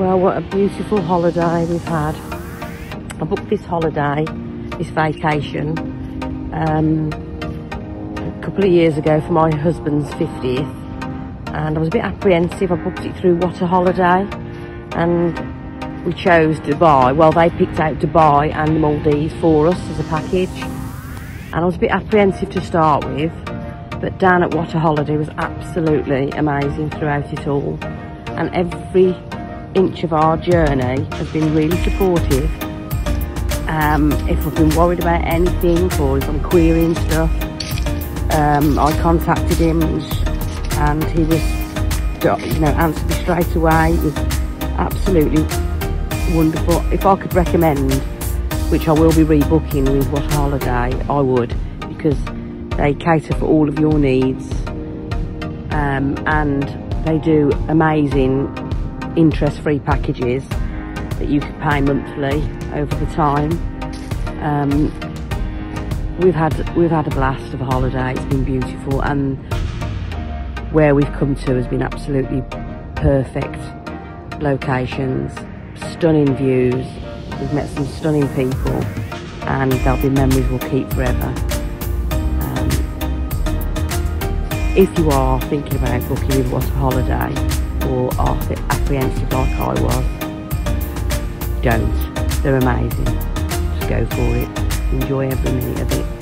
Well, what a beautiful holiday we've had. I booked this holiday, this vacation, um, a couple of years ago for my husband's 50th. And I was a bit apprehensive. I booked it through What a Holiday. And we chose Dubai. Well, they picked out Dubai and the Maldives for us as a package. And I was a bit apprehensive to start with. But down at What a Holiday was absolutely amazing throughout it all. And every inch of our journey has been really supportive. Um, if I've been worried about anything or if I'm querying stuff, um, I contacted him and he was, you know, answered me straight away. It was absolutely wonderful. If I could recommend, which I will be rebooking with What Holiday, I would, because they cater for all of your needs um, and they do amazing interest-free packages that you can pay monthly over the time. Um, we've had we've had a blast of a holiday. It's been beautiful, and where we've come to has been absolutely perfect. Locations, stunning views. We've met some stunning people, and there'll be memories we'll keep forever. Um, if you are thinking about booking with What a Holiday or apprehensive like I was, don't. They're amazing. Just go for it. Enjoy every minute of it.